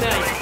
nice.